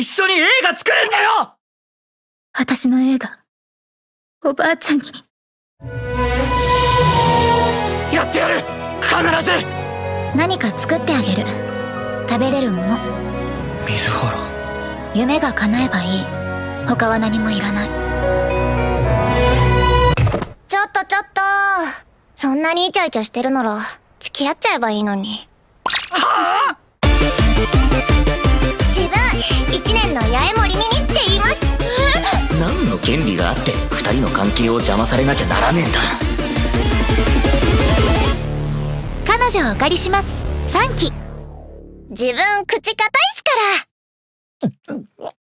一緒に映画作るんだよ私の映画、おばあちゃんに。やってやる必ず何か作ってあげる。食べれるもの。水原夢が叶えばいい。他は何もいらない。ちょっとちょっと。そんなにイチャイチャしてるなら、付き合っちゃえばいいのに。はあの八重森ミニって言います。何の権利があって二人の関係を邪魔されなきゃならねえんだ彼女をお借りします。3期。自分、口硬いっすから。